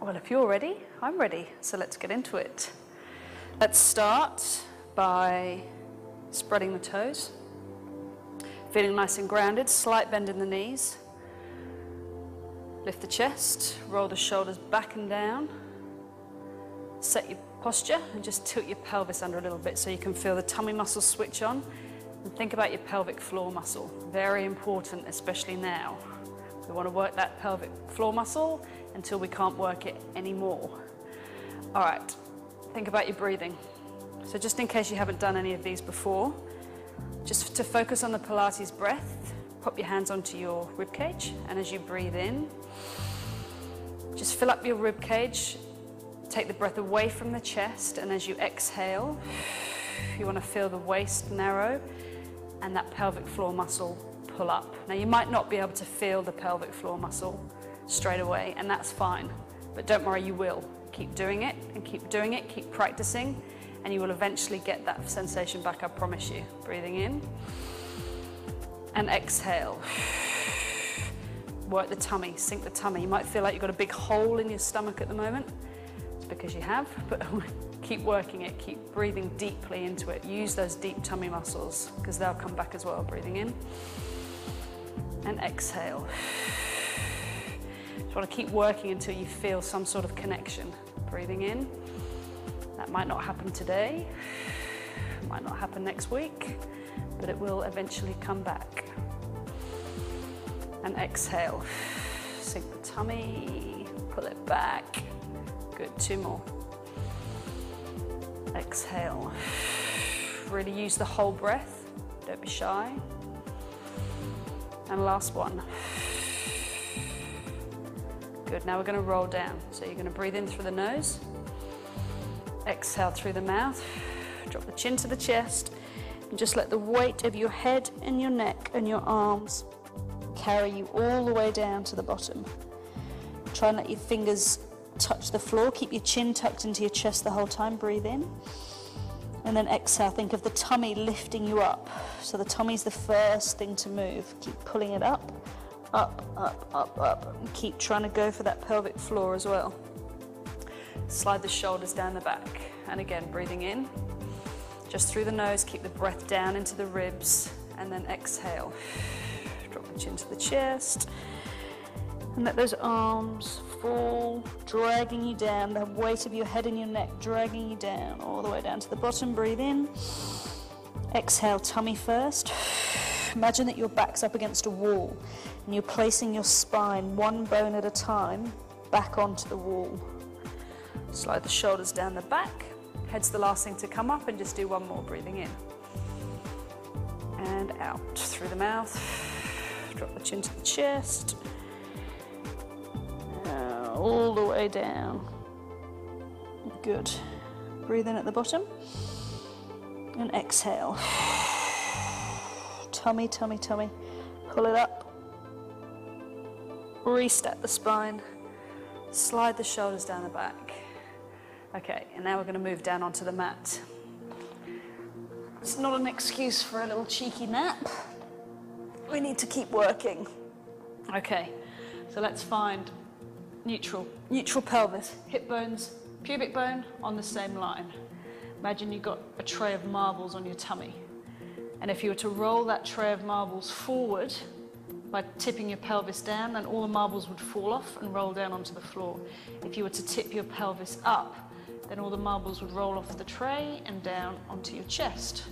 Well, if you're ready, I'm ready. So let's get into it. Let's start by spreading the toes, feeling nice and grounded, slight bend in the knees. Lift the chest, roll the shoulders back and down. Set your posture and just tilt your pelvis under a little bit so you can feel the tummy muscles switch on. And think about your pelvic floor muscle. Very important, especially now. We want to work that pelvic floor muscle until we can't work it anymore. All right, think about your breathing. So just in case you haven't done any of these before, just to focus on the Pilates breath, pop your hands onto your rib cage, and as you breathe in, just fill up your rib cage, take the breath away from the chest, and as you exhale, you want to feel the waist narrow and that pelvic floor muscle up. Now you might not be able to feel the pelvic floor muscle straight away, and that's fine. But don't worry, you will. Keep doing it and keep doing it, keep practicing, and you will eventually get that sensation back, I promise you. Breathing in and exhale. Work the tummy, sink the tummy. You might feel like you've got a big hole in your stomach at the moment. It's because you have, but keep working it, keep breathing deeply into it. Use those deep tummy muscles because they'll come back as well. Breathing in and exhale. Just want to keep working until you feel some sort of connection. Breathing in. That might not happen today, might not happen next week, but it will eventually come back. And exhale. Sink the tummy, pull it back. Good, two more. Exhale. Really use the whole breath, don't be shy. And last one. Good, now we're gonna roll down. So you're gonna breathe in through the nose, exhale through the mouth, drop the chin to the chest, and just let the weight of your head and your neck and your arms carry you all the way down to the bottom. Try and let your fingers touch the floor. Keep your chin tucked into your chest the whole time. Breathe in. And then exhale. Think of the tummy lifting you up. So the tummy's the first thing to move. Keep pulling it up up, up, up, up. And keep trying to go for that pelvic floor as well. Slide the shoulders down the back. And again, breathing in. Just through the nose, keep the breath down into the ribs. And then exhale. Drop the chin to the chest. And let those arms fall, dragging you down. The weight of your head and your neck dragging you down all the way down to the bottom. Breathe in. Exhale, tummy first. Imagine that your back's up against a wall and you're placing your spine one bone at a time back onto the wall. Slide the shoulders down the back. Head's the last thing to come up and just do one more breathing in. And out through the mouth. Drop the chin to the chest. All the way down. Good. Breathe in at the bottom. And exhale. Tummy, tummy, tummy. Pull it up. Restep the spine. Slide the shoulders down the back. Okay, and now we're going to move down onto the mat. It's not an excuse for a little cheeky nap. We need to keep working. Okay, so let's find neutral, neutral pelvis, hip bones, pubic bone on the same line. Imagine you've got a tray of marbles on your tummy. And if you were to roll that tray of marbles forward by tipping your pelvis down, then all the marbles would fall off and roll down onto the floor. If you were to tip your pelvis up, then all the marbles would roll off the tray and down onto your chest.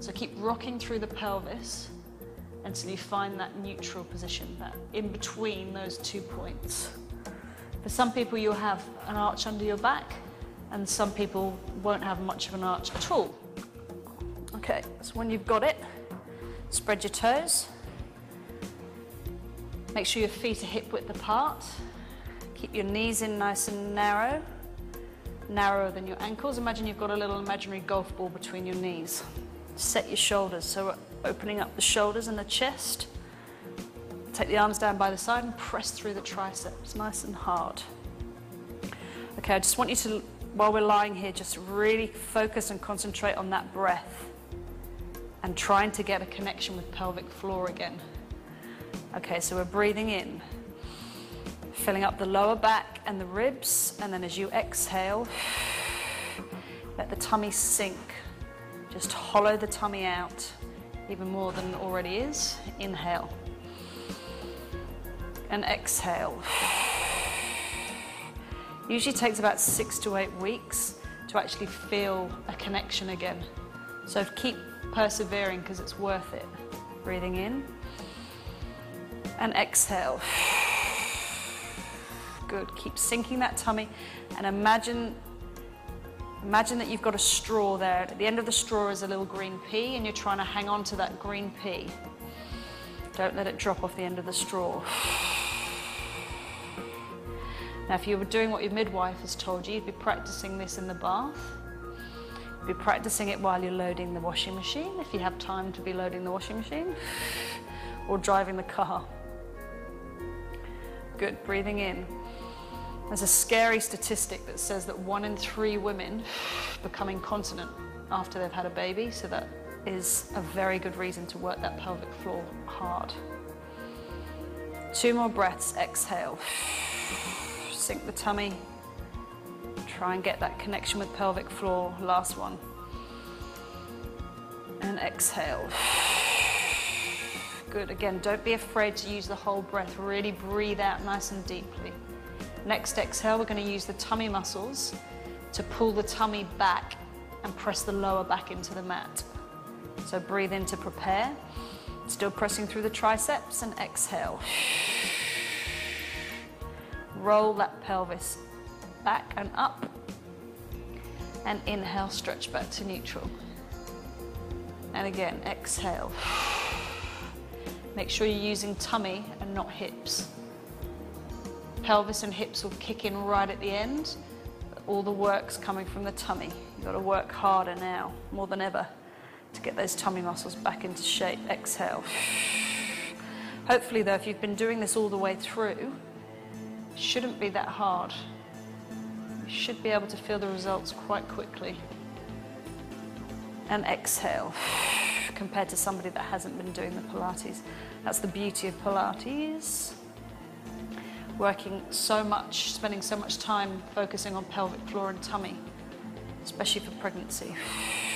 So keep rocking through the pelvis until you find that neutral position, that in between those two points. For some people, you'll have an arch under your back, and some people won't have much of an arch at all. Okay, so when you've got it, spread your toes. Make sure your feet are hip width apart. Keep your knees in nice and narrow, narrower than your ankles. Imagine you've got a little imaginary golf ball between your knees. Set your shoulders, so opening up the shoulders and the chest. Take the arms down by the side and press through the triceps, nice and hard. Okay, I just want you to, while we're lying here, just really focus and concentrate on that breath and trying to get a connection with pelvic floor again. Okay, so we're breathing in, Filling up the lower back and the ribs, and then as you exhale, let the tummy sink. Just hollow the tummy out even more than it already is. Inhale and exhale. Usually takes about six to eight weeks to actually feel a connection again. So keep persevering because it's worth it. Breathing in and exhale. Good. Keep sinking that tummy and imagine imagine that you've got a straw there. At the end of the straw is a little green pea and you're trying to hang on to that green pea. Don't let it drop off the end of the straw. Now, if you were doing what your midwife has told you, you'd be practicing this in the bath. You'd be practicing it while you're loading the washing machine, if you have time to be loading the washing machine, or driving the car. Good, breathing in. There's a scary statistic that says that one in three women become incontinent after they've had a baby, so that is a very good reason to work that pelvic floor hard. Two more breaths, exhale sink the tummy. Try and get that connection with pelvic floor. Last one. And exhale. Good. Again, don't be afraid to use the whole breath. Really breathe out nice and deeply. Next exhale, we're going to use the tummy muscles to pull the tummy back and press the lower back into the mat. So breathe in to prepare. Still pressing through the triceps and exhale. Roll that pelvis back and up. And inhale, stretch back to neutral. And again, exhale. Make sure you're using tummy and not hips. Pelvis and hips will kick in right at the end. all the work's coming from the tummy. You've got to work harder now, more than ever, to get those tummy muscles back into shape. Exhale. Hopefully, though, if you've been doing this all the way through, shouldn't be that hard. You should be able to feel the results quite quickly. And exhale, compared to somebody that hasn't been doing the Pilates. That's the beauty of Pilates. Working so much, spending so much time focusing on pelvic floor and tummy, especially for pregnancy.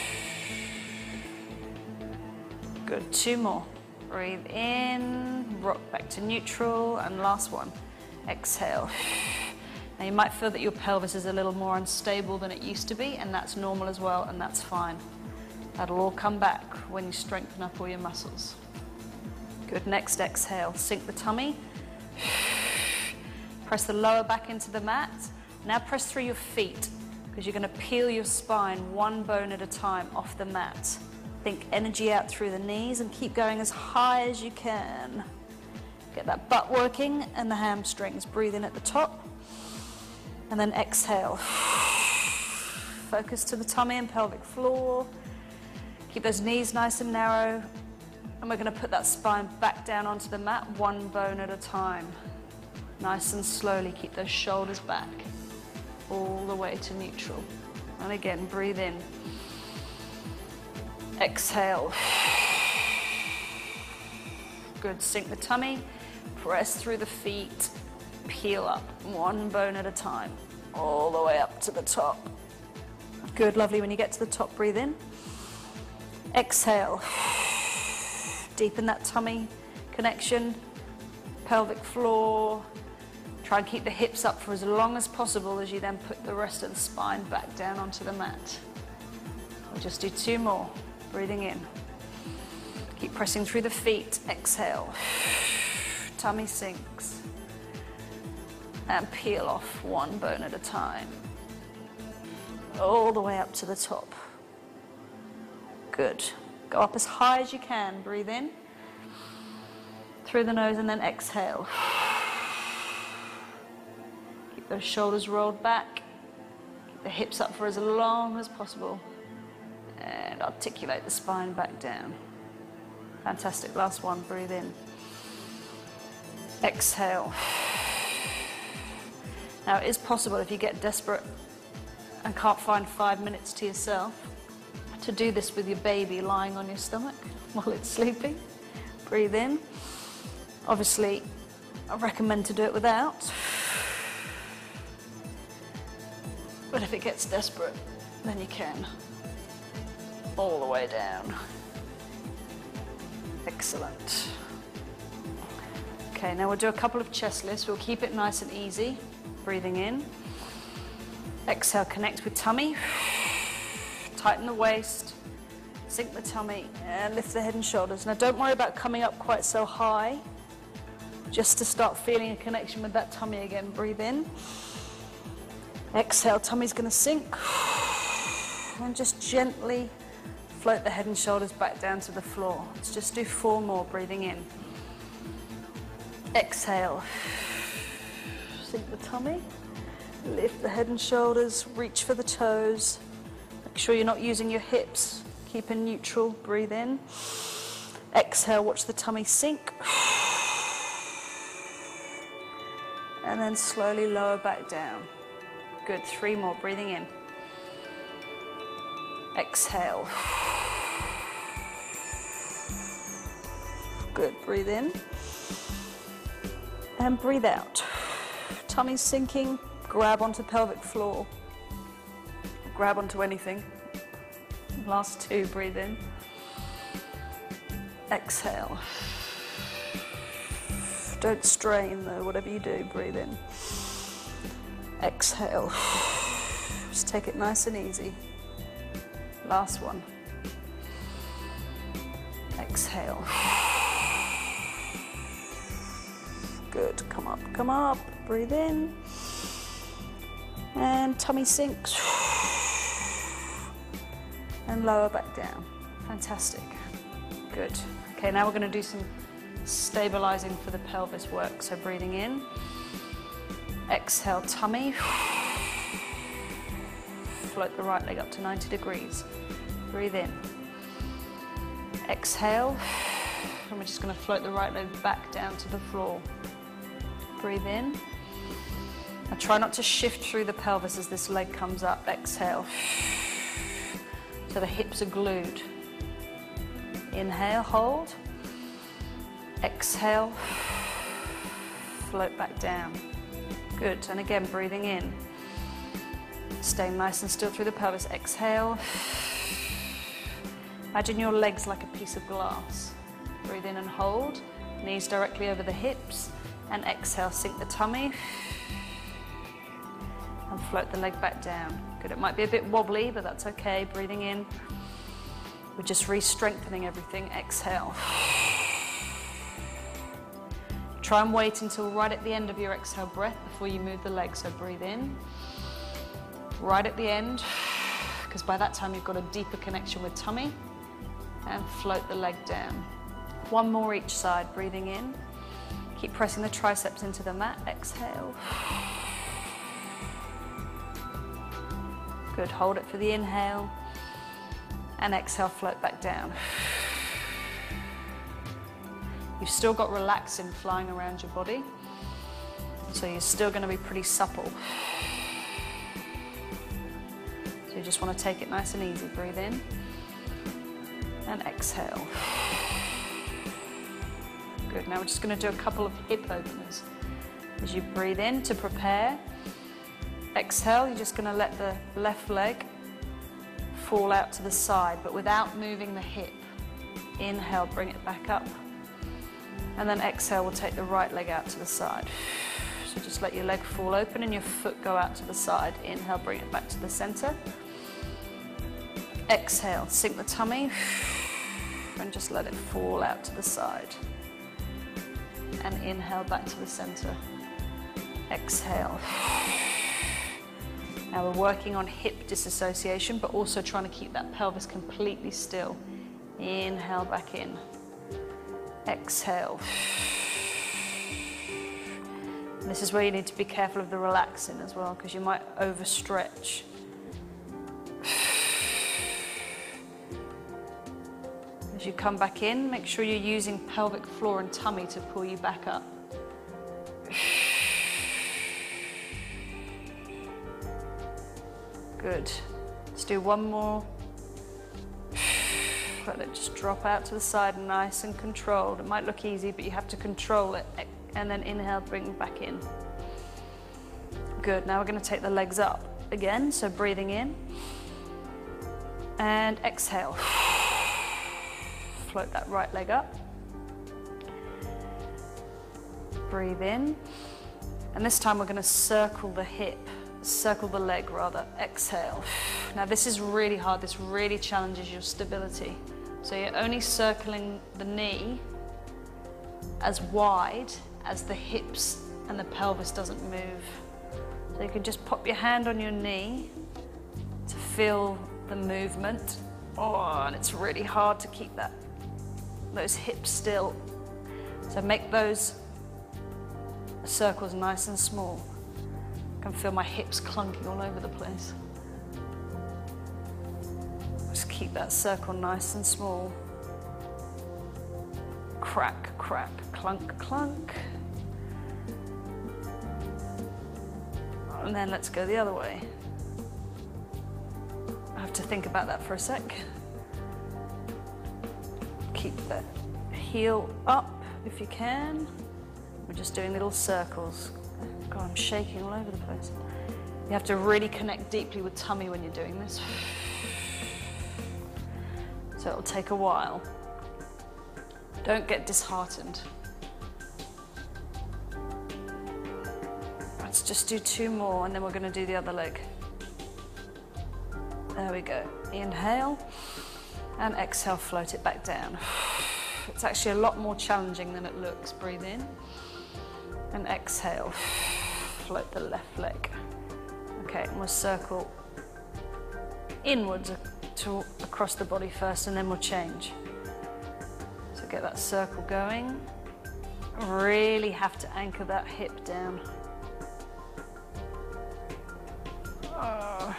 Good, two more. Breathe in, rock back to neutral, and last one. Exhale. Now you might feel that your pelvis is a little more unstable than it used to be, and that's normal as well, and that's fine. That'll all come back when you strengthen up all your muscles. Good, next exhale, sink the tummy. Press the lower back into the mat. Now press through your feet, because you're gonna peel your spine one bone at a time off the mat. Think energy out through the knees and keep going as high as you can. Get that butt working and the hamstrings. Breathe in at the top and then exhale. Focus to the tummy and pelvic floor. Keep those knees nice and narrow. And we're going to put that spine back down onto the mat, one bone at a time. Nice and slowly keep those shoulders back all the way to neutral. And again, breathe in. Exhale. Good, sink the tummy. Press through the feet, peel up one bone at a time, all the way up to the top. Good, lovely. When you get to the top, breathe in. Exhale. Deepen that tummy connection, pelvic floor. Try and keep the hips up for as long as possible as you then put the rest of the spine back down onto the mat. We'll just do two more. Breathing in. Keep pressing through the feet. Exhale tummy sinks. And peel off one bone at a time. All the way up to the top. Good. Go up as high as you can. Breathe in. Through the nose and then exhale. Keep those shoulders rolled back. Keep the hips up for as long as possible and articulate the spine back down. Fantastic, last one, breathe in. Exhale. Now it is possible if you get desperate and can't find five minutes to yourself to do this with your baby lying on your stomach while it's sleeping. Breathe in. Obviously, I recommend to do it without. But if it gets desperate, then you can. All the way down. Excellent. Okay, now we'll do a couple of chest lifts. We'll keep it nice and easy. Breathing in. Exhale, connect with tummy. Tighten the waist. Sink the tummy and lift the head and shoulders. Now don't worry about coming up quite so high. Just to start feeling a connection with that tummy again. Breathe in. Exhale, tummy's gonna sink. And just gently float the head and shoulders back down to the floor. Let's just do four more, breathing in. Exhale. Sink the tummy. Lift the head and shoulders, reach for the toes. Make sure you're not using your hips. Keep in neutral, breathe in. Exhale, watch the tummy sink. And then slowly lower back down. Good, three more, breathing in. Exhale. Good, breathe in. And breathe out. Tummy's sinking, grab onto pelvic floor. Grab onto anything. Last two, breathe in. Exhale. Don't strain though, whatever you do, breathe in. Exhale. Just take it nice and easy. Last one. Exhale. Come up, come up. Breathe in. And tummy sinks. And lower back down. Fantastic. Good. Okay, now we're going to do some stabilizing for the pelvis work. So breathing in. Exhale, tummy. Float the right leg up to 90 degrees. Breathe in. Exhale. And we're just going to float the right leg back down to the floor. Breathe in. Now try not to shift through the pelvis as this leg comes up. Exhale. So the hips are glued. Inhale, hold. Exhale. Float back down. Good. And again, breathing in. Stay nice and still through the pelvis. Exhale. Imagine your legs like a piece of glass. Breathe in and hold. Knees directly over the hips. And exhale, sink the tummy. And float the leg back down. Good. It might be a bit wobbly, but that's okay. Breathing in. We're just re-strengthening everything. Exhale. Try and wait until right at the end of your exhale breath before you move the leg. So breathe in, right at the end, because by that time you've got a deeper connection with tummy, and float the leg down. One more each side, breathing in. Keep pressing the triceps into the mat, exhale. Good, hold it for the inhale, and exhale, float back down. You've still got relaxin flying around your body, so you're still going to be pretty supple. So you just want to take it nice and easy. Breathe in and exhale. Good, now we're just going to do a couple of hip openers. As you breathe in to prepare, exhale, you're just going to let the left leg fall out to the side, but without moving the hip. Inhale, bring it back up. And then exhale, we'll take the right leg out to the side. So just let your leg fall open and your foot go out to the side. Inhale, bring it back to the center. Exhale, sink the tummy and just let it fall out to the side. And inhale back to the center. Exhale. Now we're working on hip disassociation, but also trying to keep that pelvis completely still. Inhale back in. Exhale. And this is where you need to be careful of the relaxin as well, because you might overstretch. As you come back in, make sure you're using pelvic floor and tummy to pull you back up. Good. Let's do one more. Let it just drop out to the side, nice and controlled. It might look easy, but you have to control it. And then inhale, bring back in. Good, now we're gonna take the legs up. again, so breathing in. And exhale. Float that right leg up. Breathe in. And this time we're going to circle the hip, circle the leg rather. Exhale. Now this is really hard. This really challenges your stability. So you're only circling the knee as wide as the hips and the pelvis doesn't move. So you can just pop your hand on your knee to feel the movement. Oh, and it's really hard to keep that those hips still. So make those circles nice and small. I can feel my hips clunking all over the place. Just keep that circle nice and small. Crack, crack, clunk, clunk. And then let's go the other way. I have to think about that for a sec. Keep the heel up if you can. We're just doing little circles. God, I'm shaking all over the place. You have to really connect deeply with tummy when you're doing this. So it'll take a while. Don't get disheartened. Let's just do two more and then we're going to do the other leg. There we go. Inhale and exhale, float it back down. It's actually a lot more challenging than it looks. Breathe in and exhale. Float the left leg. Okay, and we'll circle inwards to across the body first and then we'll change. So get that circle going. Really have to anchor that hip down. Oh,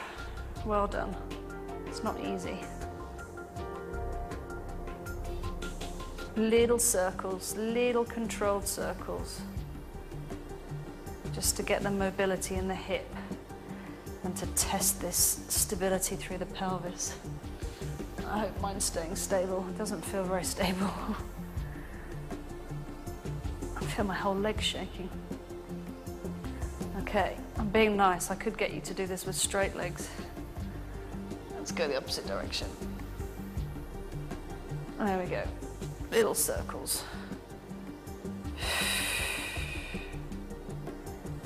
well done. It's not easy. Little circles, little controlled circles. Just to get the mobility in the hip and to test this stability through the pelvis. I hope mine's staying stable. It doesn't feel very stable. I feel my whole leg shaking. Okay, I'm being nice. I could get you to do this with straight legs. Let's go the opposite direction. There we go. Little circles.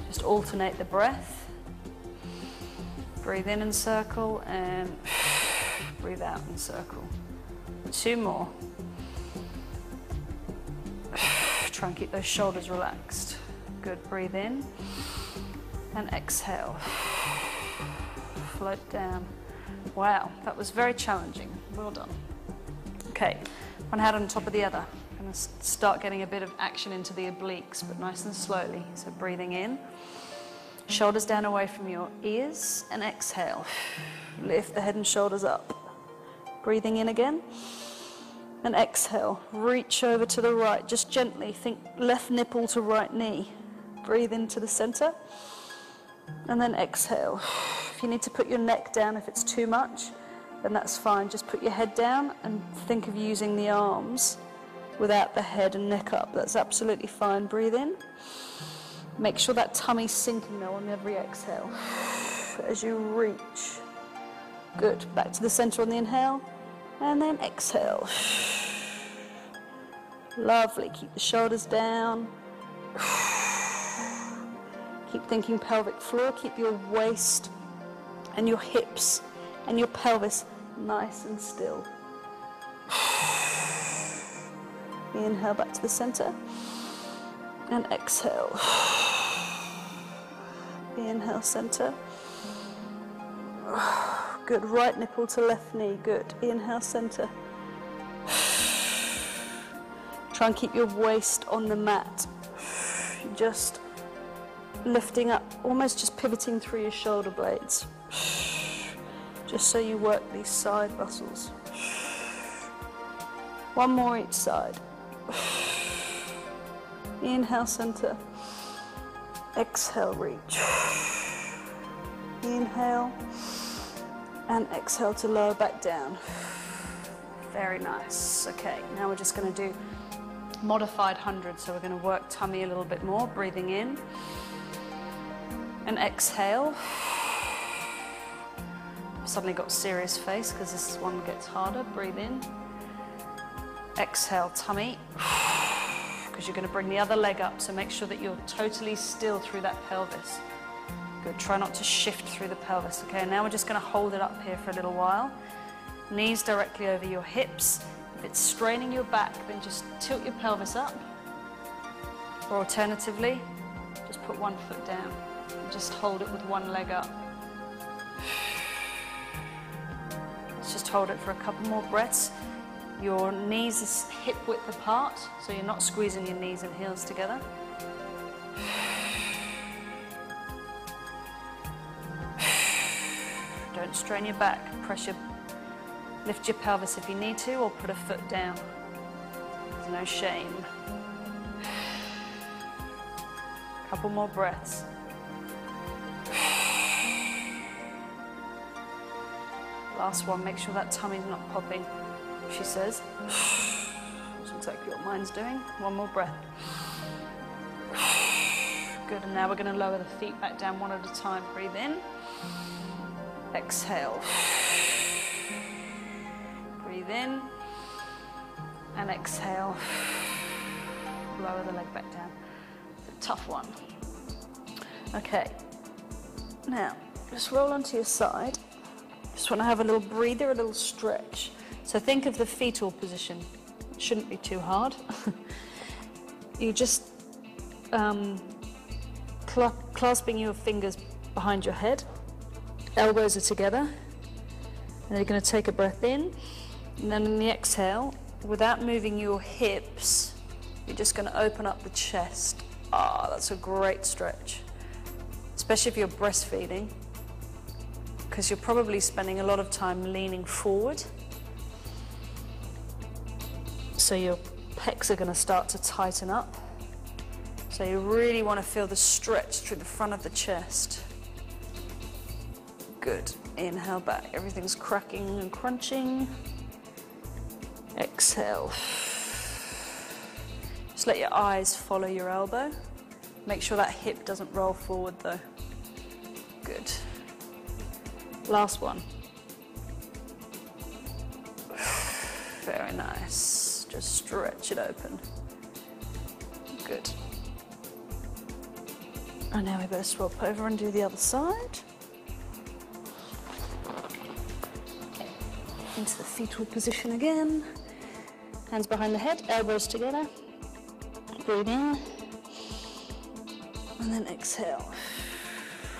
Just alternate the breath. Breathe in and circle and breathe out and circle. Two more. Try and keep those shoulders relaxed. Good, breathe in and exhale. Float down. Wow, that was very challenging. Well done. Okay, one hand on top of the other. Going to start getting a bit of action into the obliques, but nice and slowly. So breathing in, shoulders down away from your ears, and exhale. Lift the head and shoulders up. Breathing in again. And exhale. Reach over to the right, just gently. Think left nipple to right knee. Breathe into the center. And then exhale. If you need to put your neck down if it's too much, then that's fine. Just put your head down and think of using the arms without the head and neck up. That's absolutely fine. Breathe in. Make sure that tummy's sinking though on every exhale. As you reach. Good. Back to the center on the inhale. And then exhale. Lovely. Keep the shoulders down. Keep thinking pelvic floor. Keep your waist and your hips and your pelvis nice and still. Inhale back to the center and exhale. Inhale center. Good. Right nipple to left knee. Good. Inhale center. Try and keep your waist on the mat. Just lifting up, almost just pivoting through your shoulder blades. Just so you work these side muscles. One more each side. Inhale, center. Exhale, reach. Inhale and exhale to lower back down. Very nice. Okay, now we're just going to do modified 100. So we're going to work tummy a little bit more, breathing in and exhale. Suddenly got serious face because this one gets harder. Breathe in. Exhale, tummy. Because you're going to bring the other leg up, so make sure that you're totally still through that pelvis. Good. Try not to shift through the pelvis. Okay, now we're just going to hold it up here for a little while. Knees directly over your hips. If it's straining your back, then just tilt your pelvis up. Or alternatively, just put one foot down. And just hold it with one leg up. Just hold it for a couple more breaths. Your knees hip width apart, so you're not squeezing your knees and heels together. Don't strain your back. Press your, lift your pelvis if you need to, or put a foot down. There's no shame. Couple more breaths. Last one, make sure that tummy's not popping, she says. That's exactly what mine's doing. One more breath. Good, and now we're going to lower the feet back down one at a time. Breathe in. Exhale. Breathe in. And exhale. Lower the leg back down. It's a tough one. Okay. Now, just roll onto your side. Just want to have a little breather, a little stretch. So think of the fetal position. It shouldn't be too hard. you just um, cl- clasping your fingers behind your head, elbows are together, and you're going to take a breath in, and then in the exhale, without moving your hips, you're just going to open up the chest. Ah, that's a great stretch, especially if you're breastfeeding because you're probably spending a lot of time leaning forward. So your pecs are going to start to tighten up. So you really want to feel the stretch through the front of the chest. Good. Inhale back. Everything's cracking and crunching. Exhale. Just let your eyes follow your elbow. Make sure that hip doesn't roll forward though. Good. Last one. Very nice. Just stretch it open. Good. And now we better swap over and do the other side. Into the fetal position again. Hands behind the head, elbows together. Breathe in. And then exhale.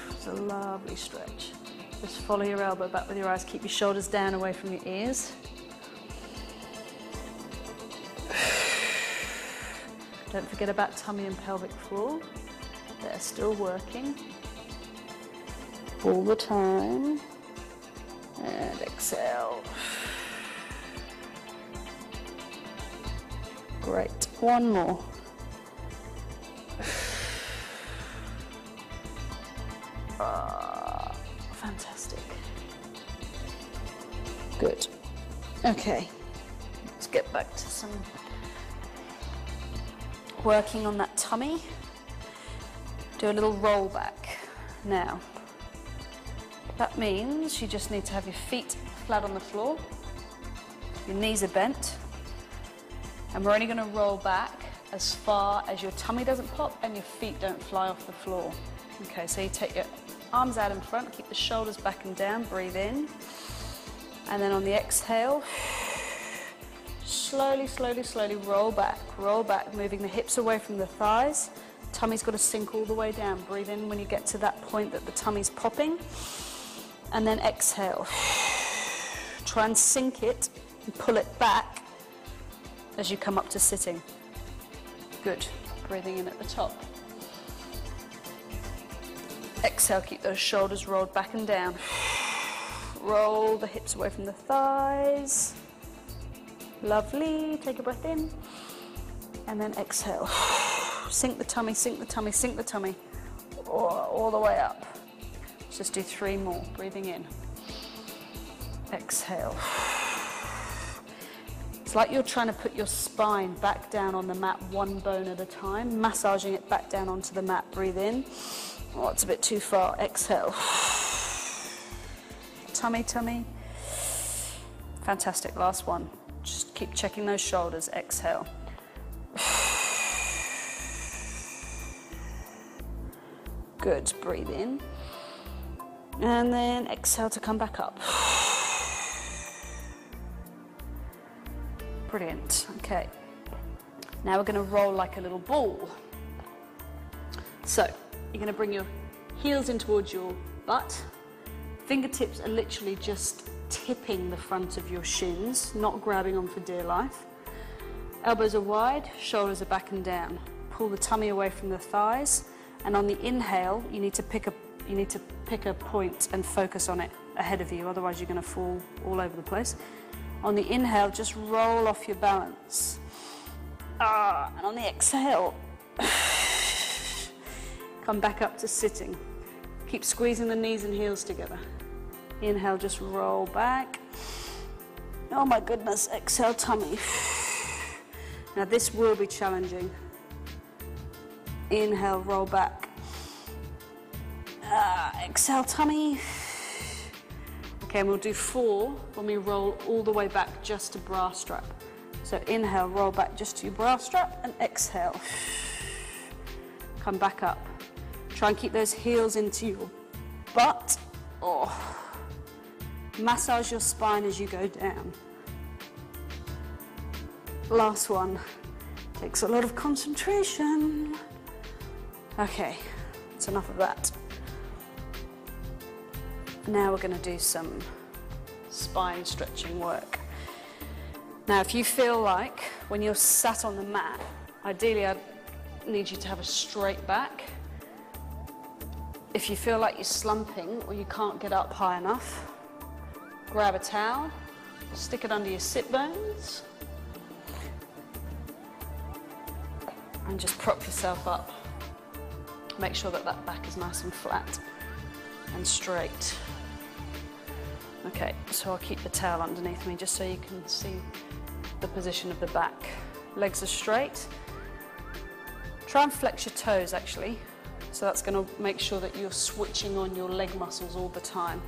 It's a lovely stretch. Just follow your elbow back with your eyes. Keep your shoulders down away from your ears. Don't forget about tummy and pelvic floor. They're still working all the time. And exhale. Great. One more. Okay. Let's get back to some working on that tummy. Do a little roll back now. That means you just need to have your feet flat on the floor, your knees are bent, and we're only going to roll back as far as your tummy doesn't pop and your feet don't fly off the floor. Okay, so you take your arms out in front, keep the shoulders back and down, breathe in, and then on the exhale, slowly, slowly, slowly roll back, roll back, moving the hips away from the thighs. Tummy's got to sink all the way down. Breathe in when you get to that point that the tummy's popping. And then exhale. Try and sink it and pull it back as you come up to sitting. Good. Breathing in at the top. Exhale, keep those shoulders rolled back and down. Roll the hips away from the thighs. Lovely. Take a breath in. And then exhale. Sink the tummy, sink the tummy, sink the tummy. All, all the way up. Let's just do three more. Breathing in. Exhale. It's like you're trying to put your spine back down on the mat one bone at a time, massaging it back down onto the mat. Breathe in. Oh, it's a bit too far. Exhale. tummy, tummy. Fantastic, last one. Just keep checking those shoulders, exhale. Good, breathe in. And then exhale to come back up. Brilliant, okay. Now we're gonna roll like a little ball. So, you're gonna bring your heels in towards your butt. Fingertips are literally just tipping the front of your shins, not grabbing on for dear life. Elbows are wide, shoulders are back and down. Pull the tummy away from the thighs, and on the inhale, you need to pick a you need to pick a point and focus on it ahead of you, otherwise you're going to fall all over the place. On the inhale, just roll off your balance. Ah, and on the exhale, come back up to sitting. Keep squeezing the knees and heels together. Inhale, just roll back. Oh my goodness, exhale, tummy. Now this will be challenging. Inhale, roll back. Uh, exhale, tummy. Okay, and we'll do four when we roll all the way back just to bra strap. So inhale, roll back just to your bra strap, and exhale. Come back up. Try and keep those heels into your butt. Oh. Massage your spine as you go down. Last one. Takes a lot of concentration. Okay, that's enough of that. Now we're going to do some spine stretching work. Now, if you feel like when you're sat on the mat, ideally I need you to have a straight back. If you feel like you're slumping or you can't get up high enough, grab a towel, stick it under your sit bones, and just prop yourself up. Make sure that that back is nice and flat and straight. Okay, so I'll keep the towel underneath me just so you can see the position of the back. Legs are straight. Try and flex your toes actually. So that's going to make sure that you're switching on your leg muscles all the time.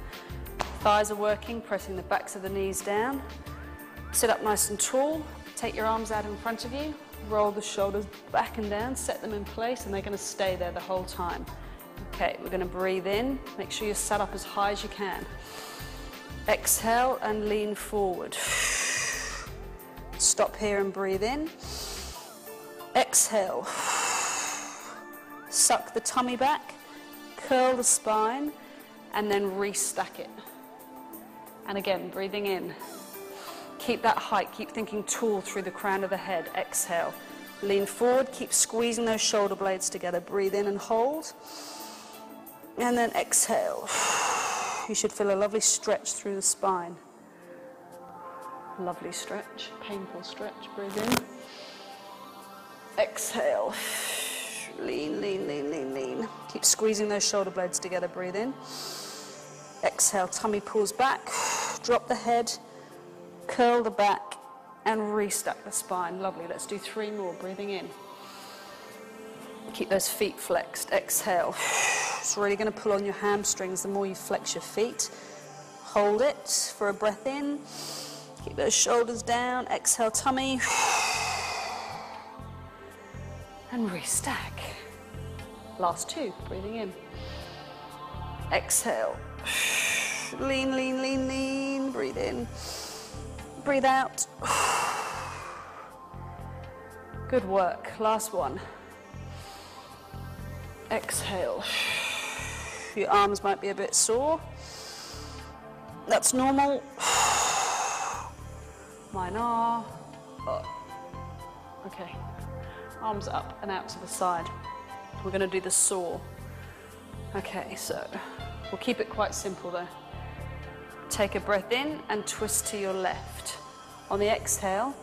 Thighs are working, pressing the backs of the knees down. Sit up nice and tall. Take your arms out in front of you. Roll the shoulders back and down, set them in place, and they're going to stay there the whole time. Okay, we're going to breathe in. Make sure you're sat up as high as you can. Exhale and lean forward. Stop here and breathe in. Exhale. Suck the tummy back, curl the spine, and then restack it. And again, breathing in. Keep that height, keep thinking tall through the crown of the head. Exhale. Lean forward, keep squeezing those shoulder blades together. Breathe in and hold. And then exhale. You should feel a lovely stretch through the spine. Lovely stretch, painful stretch. Breathe in. Exhale. Lean, lean, lean, lean, lean. Keep squeezing those shoulder blades together. Breathe in. Exhale, tummy pulls back. Drop the head, curl the back, and restack the spine. Lovely. Let's do three more. Breathing in. Keep those feet flexed. Exhale. It's really going to pull on your hamstrings the more you flex your feet. Hold it for a breath in. Keep those shoulders down. Exhale, tummy. And restack. Last two. Breathing in. Exhale. Lean, lean, lean, lean. Breathe in. Breathe out. Good work. Last one. Exhale. Your arms might be a bit sore. That's normal. Mine are. Oh. Okay. Arms up and out to the side. We're going to do the saw. Okay, so we'll keep it quite simple though. Take a breath in and twist to your left. On the exhale,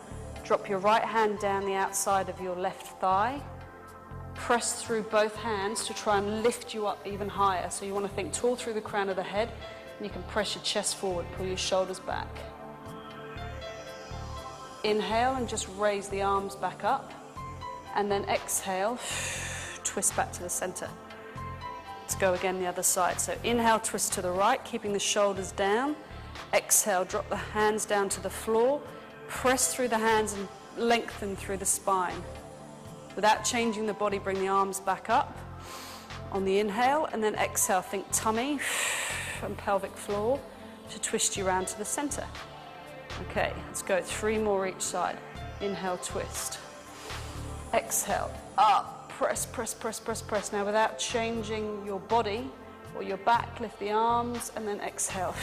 drop your right hand down the outside of your left thigh. Press through both hands to try and lift you up even higher. So you want to think tall through the crown of the head and you can press your chest forward, pull your shoulders back. Inhale and just raise the arms back up. And then exhale, twist back to the center. Let's go again the other side. So inhale, twist to the right, keeping the shoulders down. Exhale, drop the hands down to the floor. Press through the hands and lengthen through the spine. Without changing the body, bring the arms back up on the inhale and then exhale, think tummy and pelvic floor to twist you around to the center. Okay, let's go three more each side. Inhale, twist. Exhale, up, press, press, press, press, press. Now without changing your body or your back, lift the arms and then exhale.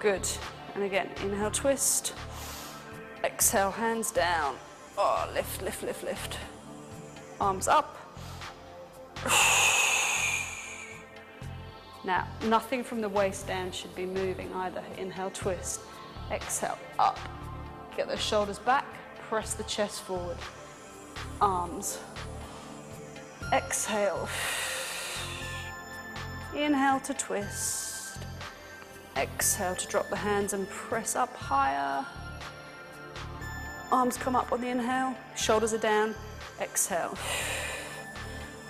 Good. And again, inhale, twist. Exhale, hands down. Oh, lift, lift, lift, lift. Arms up. Now, nothing from the waist down should be moving either. Inhale, twist. Exhale, up. Get those shoulders back. Press the chest forward. Arms. Exhale. Inhale to twist. Exhale to drop the hands and press up higher. Arms come up on the inhale. Shoulders are down. Exhale.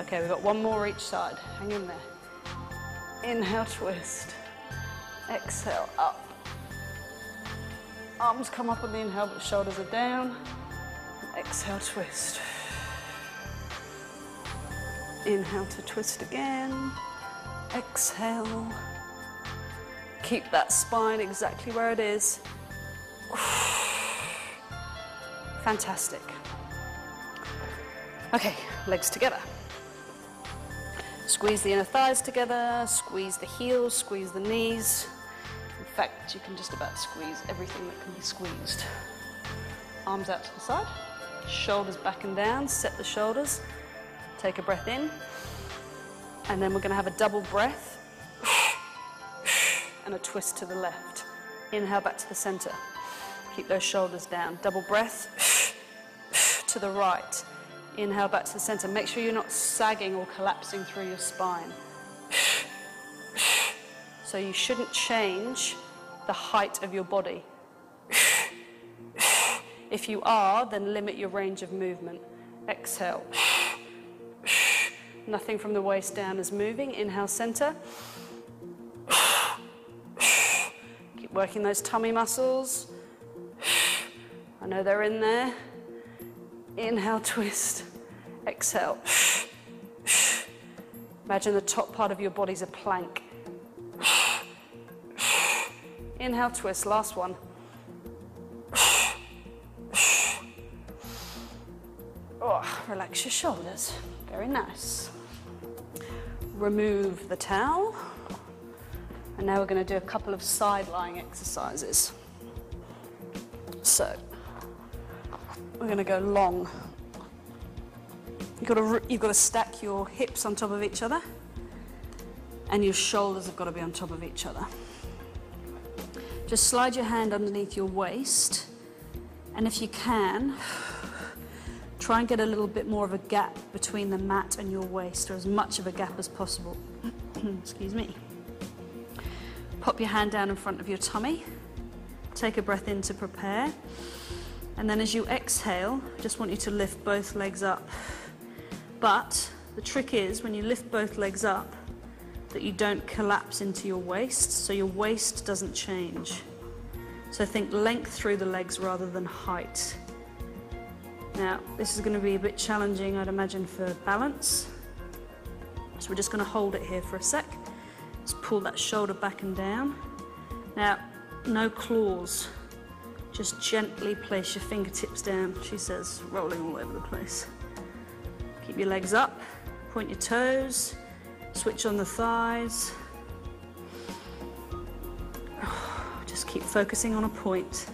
Okay, we've got one more each side. Hang in there. Inhale, twist. Exhale, up. Arms come up on the inhale, but shoulders are down. Exhale, twist. Inhale to twist again. Exhale. Keep that spine exactly where it is. Fantastic. Okay, legs together. Squeeze the inner thighs together, squeeze the heels, squeeze the knees. In fact, you can just about squeeze everything that can be squeezed. Arms out to the side, shoulders back and down, set the shoulders. Take a breath in, and then we're going to have a double breath and a twist to the left. Inhale back to the center. Keep those shoulders down. Double breath to the right. Inhale back to the center. Make sure you're not sagging or collapsing through your spine. So you shouldn't change the height of your body. If you are, then limit your range of movement. Exhale. Nothing from the waist down is moving. Inhale, center. Keep working those tummy muscles. I know they're in there. Inhale, twist. Exhale. Imagine the top part of your body's a plank. Inhale, twist. Last one. Oh, relax your shoulders. Very nice. Remove the towel. And now we're going to do a couple of side lying exercises. So, we're going to go long. You've got, to, you've got to stack your hips on top of each other, and your shoulders have got to be on top of each other. Just slide your hand underneath your waist, and if you can, try and get a little bit more of a gap between the mat and your waist, or as much of a gap as possible. Excuse me. Pop your hand down in front of your tummy. Take a breath in to prepare. And then as you exhale, just want you to lift both legs up. But the trick is when you lift both legs up, that you don't collapse into your waist, so your waist doesn't change. So think length through the legs rather than height. Now, this is going to be a bit challenging, I'd imagine, for balance. So we're just going to hold it here for a sec. Just pull that shoulder back and down. Now, no claws. Just gently place your fingertips down, she says, rolling all over the place. Keep your legs up, point your toes, switch on the thighs. Just keep focusing on a point.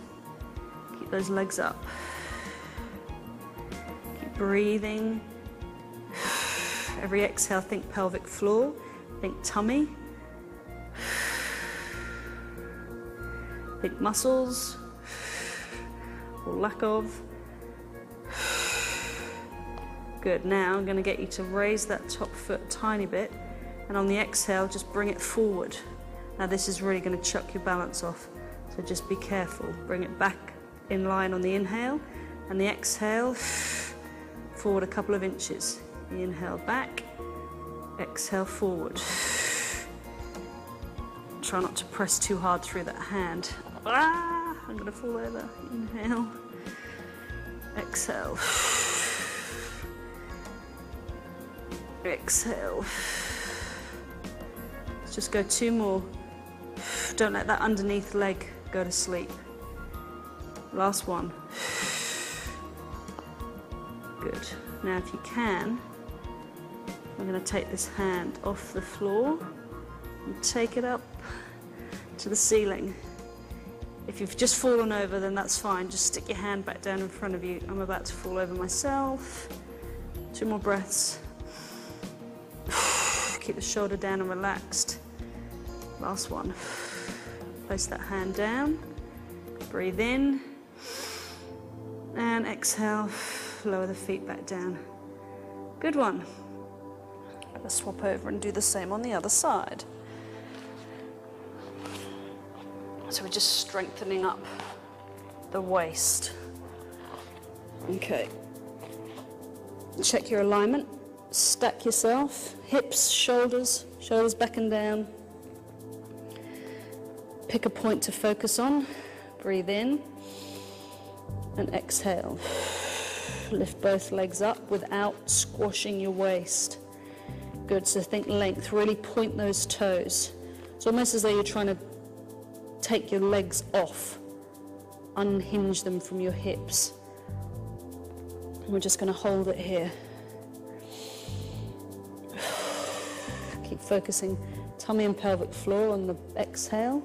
Keep those legs up. Breathing. Every exhale, think pelvic floor, think tummy, think muscles, or lack of. Good, now I'm going to get you to raise that top foot a tiny bit and on the exhale just bring it forward. Now this is really going to chuck your balance off, so just be careful. Bring it back in line on the inhale and the exhale, forward a couple of inches. Inhale back Exhale forward. Try not to press too hard through that hand. Ah, I'm gonna fall over. Inhale. Exhale. Exhale. Let's just go two more. Don't let that underneath leg go to sleep. Last one. Good. Now if you can, I'm going to take this hand off the floor and take it up to the ceiling. If you've just fallen over, then that's fine. Just stick your hand back down in front of you. I'm about to fall over myself. Two more breaths. Keep the shoulder down and relaxed. Last one. Place that hand down. Breathe in. And exhale. Lower the feet back down. Good one. Let's swap over and do the same on the other side. So we're just strengthening up the waist. Okay. Check your alignment. Stack yourself. Hips, shoulders, shoulders back and down. Pick a point to focus on. Breathe in and exhale. Lift both legs up without squashing your waist. Good, so think length, really point those toes. It's almost as though you're trying to take your legs off, unhinge them from your hips. We're just going to hold it here. Keep focusing tummy and pelvic floor on the exhale.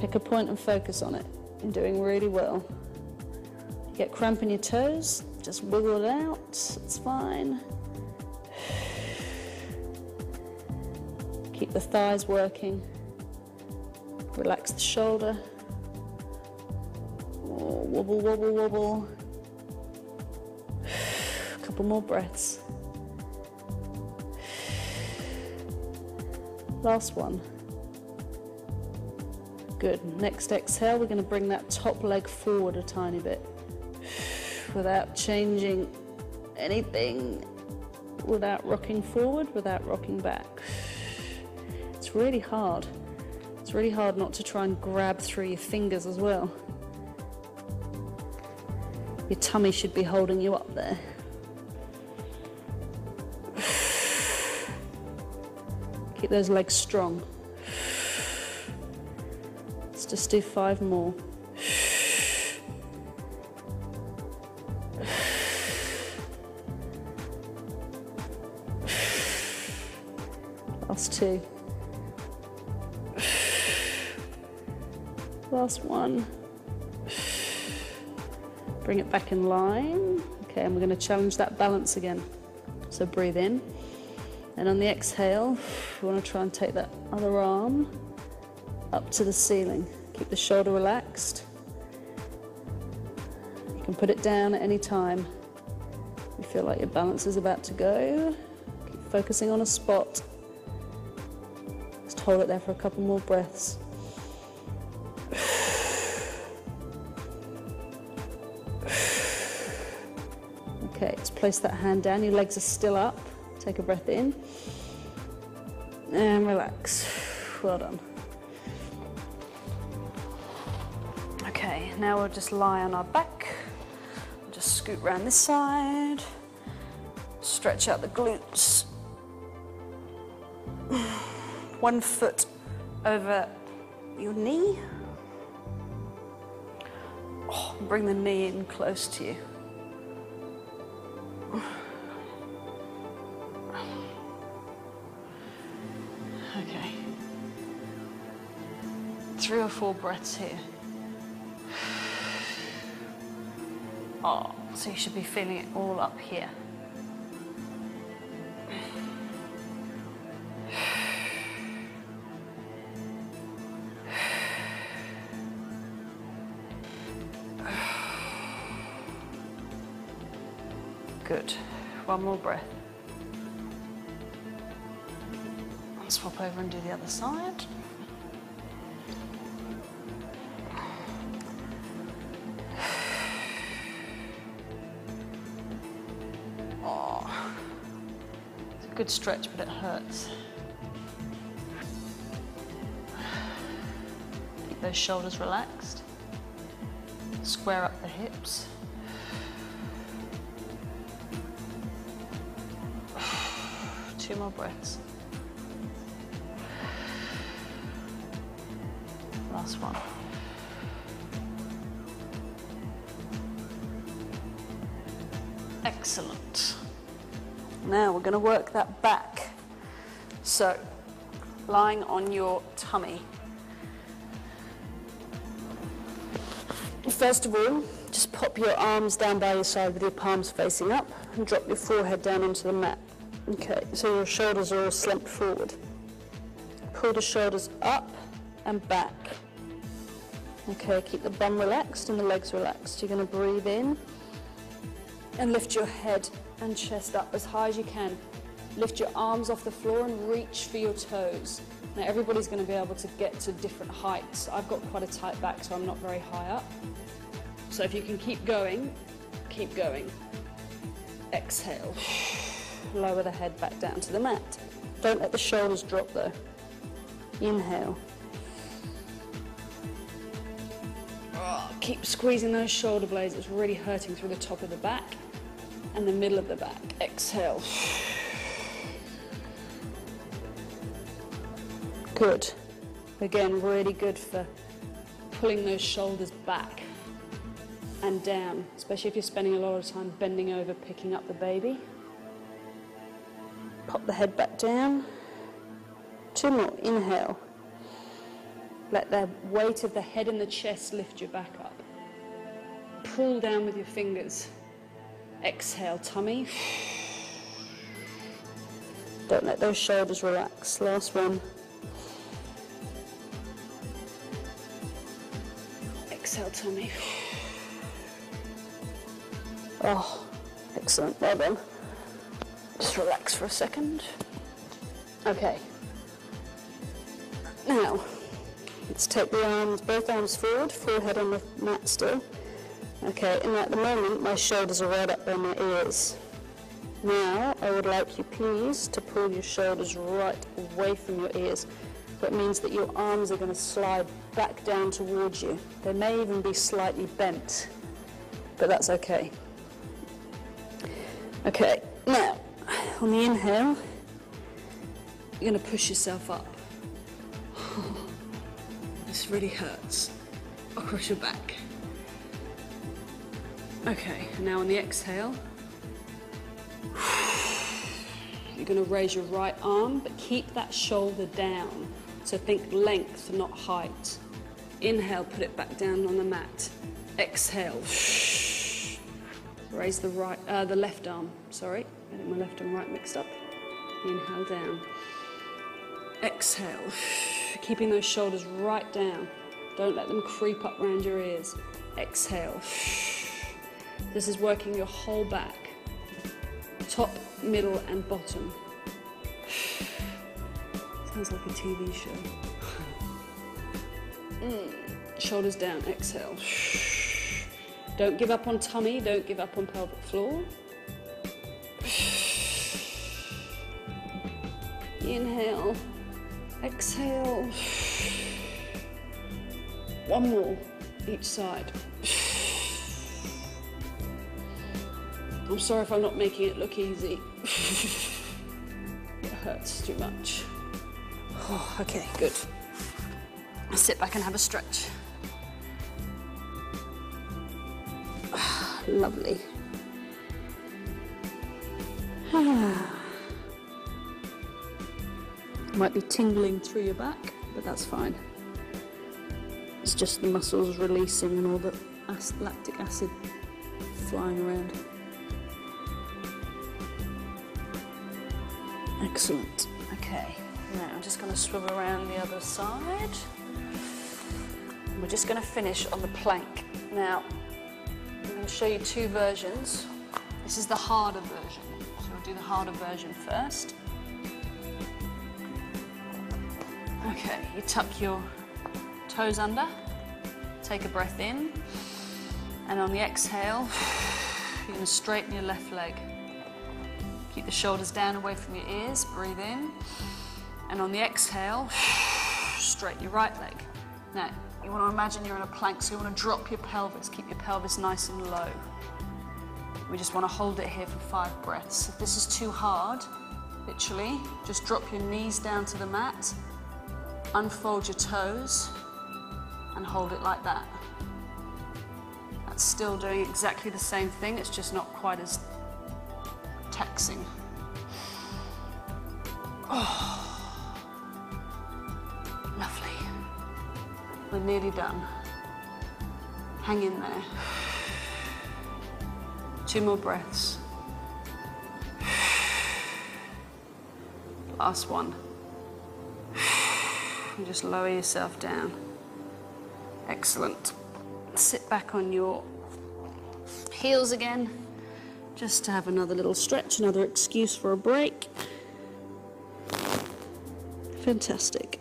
Pick a point and focus on it. You're doing really well. You Get cramp in your toes, just wiggle it out, it's fine. Keep the thighs working. Relax the shoulder. Oh, wobble, wobble, wobble. A couple more breaths. Last one. Good. Next exhale, we're going to bring that top leg forward a tiny bit without changing anything, without rocking forward, without rocking back. It's really hard. It's really hard not to try and grab through your fingers as well. Your tummy should be holding you up there. Keep those legs strong. Just do five more. Last two. Last one. Bring it back in line. Okay, and we're going to challenge that balance again. So breathe in. And on the exhale, we want to try and take that other arm up to the ceiling. Keep the shoulder relaxed. You can put it down at any time. You feel like your balance is about to go. Keep focusing on a spot. Just hold it there for a couple more breaths. Okay, let's place that hand down. Your legs are still up. Take a breath in and relax. Well done. Now we'll just lie on our back. Just scoot around this side. Stretch out the glutes. One foot over your knee. Oh, bring the knee in close to you. Okay. Three or four breaths here. Oh, so you should be feeling it all up here. Good. One more breath. I'll swap over and do the other side. Good stretch, but it hurts. Keep those shoulders relaxed. Square up the hips. Two more breaths. Last one. Excellent. Now we're going to work that back. So, lying on your tummy. First of all, just pop your arms down by your side with your palms facing up and drop your forehead down onto the mat. Okay, so your shoulders are all slumped forward. Pull the shoulders up and back. Okay, keep the bum relaxed and the legs relaxed. You're going to breathe in and lift your head and chest up as high as you can. Lift your arms off the floor and reach for your toes. Now everybody's going to be able to get to different heights. I've got quite a tight back so I'm not very high up. So if you can keep going, keep going. Exhale. Lower the head back down to the mat. Don't let the shoulders drop though. Inhale. Oh, keep squeezing those shoulder blades. It's really hurting through the top of the back and the middle of the back. Exhale. Good. Again, really good for pulling those shoulders back and down, especially if you're spending a lot of time bending over, picking up the baby. Pop the head back down. Two more. Inhale. Let the weight of the head and the chest lift your back up. Pull down with your fingers. Exhale, tummy. Don't let those shoulders relax. Last one. Exhale, tummy. Oh, excellent. Well done. Just relax for a second. Okay. Now, let's take the arms, both arms forward, forehead on the mat still. Okay, and at the moment my shoulders are right up by my ears. Now I would like you please to pull your shoulders right away from your ears. That means that your arms are going to slide back down towards you. They may even be slightly bent, but that's okay. Okay, now on the inhale, you're going to push yourself up. this really hurts across your back. Okay, now on the exhale, you're going to raise your right arm, but keep that shoulder down. So think length, not height. Inhale, put it back down on the mat. Exhale, raise the right, uh, the left arm. Sorry, getting my left and right mixed up. Inhale down. Exhale, keeping those shoulders right down. Don't let them creep up around your ears. Exhale. This is working your whole back, top, middle, and bottom. Sounds like a TV show. Mm. Shoulders down, exhale. Don't give up on tummy, don't give up on pelvic floor. Inhale, exhale. One more each side. I'm sorry if I'm not making it look easy. it hurts too much. Oh, okay, good. I'll sit back and have a stretch. Lovely. Might be tingling through your back, but that's fine. It's just the muscles releasing and all the lactic acid flying around. Excellent. Okay, now I'm just going to swivel around the other side. We're just going to finish on the plank. Now, I'm going to show you two versions. This is the harder version. So we'll do the harder version first. Okay, you tuck your toes under, take a breath in, and on the exhale, you're going to straighten your left leg. Keep the shoulders down away from your ears. Breathe in. And on the exhale, straighten your right leg. Now, you want to imagine you're in a plank, so you want to drop your pelvis. Keep your pelvis nice and low. We just want to hold it here for five breaths. If this is too hard, literally, just drop your knees down to the mat, unfold your toes, and hold it like that. That's still doing exactly the same thing, it's just not quite as taxing. Oh, lovely. We're nearly done. Hang in there. Two more breaths. Last one. And just lower yourself down. Excellent. Sit back on your heels again, just to have another little stretch, another excuse for a break. Fantastic.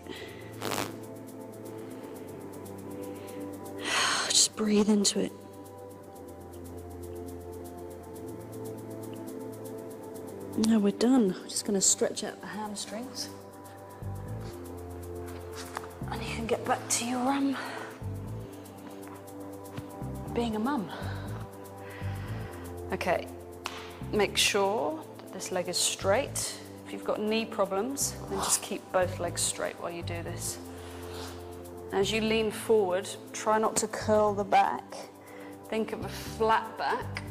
Just breathe into it. Now we're done. I'm just going to stretch out the hamstrings. And you can get back to your um, being a mum. Okay, make sure that this leg is straight. If you've got knee problems, then just keep both legs straight while you do this. As you lean forward, try not to curl the back. Think of a flat back.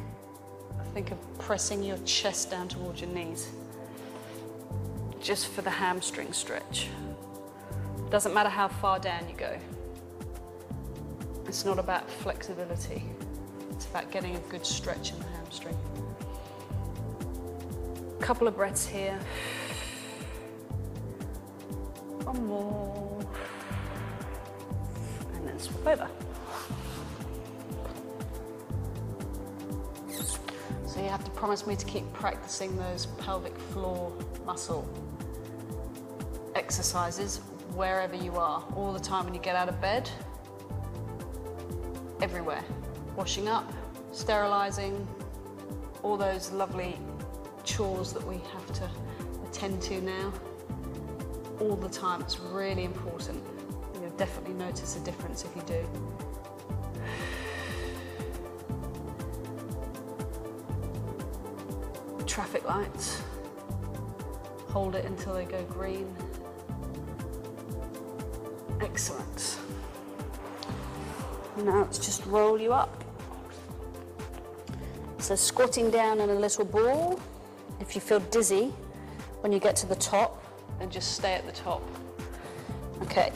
Think of pressing your chest down towards your knees. Just for the hamstring stretch. Doesn't matter how far down you go. It's not about flexibility. It's about getting a good stretch in the hamstring. Couple of breaths here. One more. And then swap over. So you have to promise me to keep practicing those pelvic floor muscle exercises wherever you are, all the time when you get out of bed, everywhere. Washing up, sterilizing, all those lovely chores that we have to attend to now. All the time, it's really important. You'll definitely notice a difference if you do. Traffic lights. Hold it until they go green. Excellent. Now let's just roll you up. So squatting down in a little ball. If you feel dizzy when you get to the top, then just stay at the top. Okay,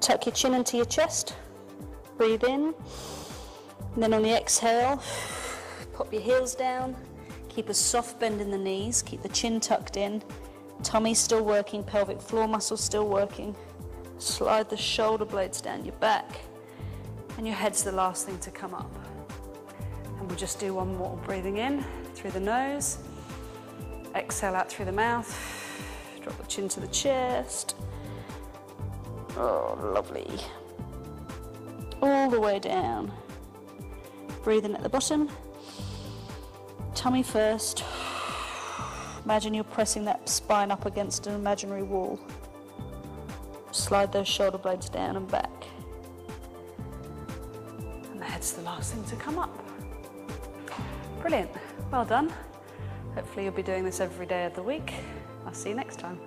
tuck your chin into your chest. Breathe in. And then on the exhale, pop your heels down. Keep a soft bend in the knees. Keep the chin tucked in. Tummy still working, pelvic floor muscles still working. Slide the shoulder blades down your back. And your head's the last thing to come up. And we'll just do one more. Breathing in through the nose. Exhale out through the mouth. Drop the chin to the chest. Oh, lovely. All the way down. Breathing at the bottom. Tummy first. Imagine you're pressing that spine up against an imaginary wall. Slide those shoulder blades down and back. And the head's the last thing to come up. Brilliant. Well done. Hopefully you'll be doing this every day of the week. I'll see you next time.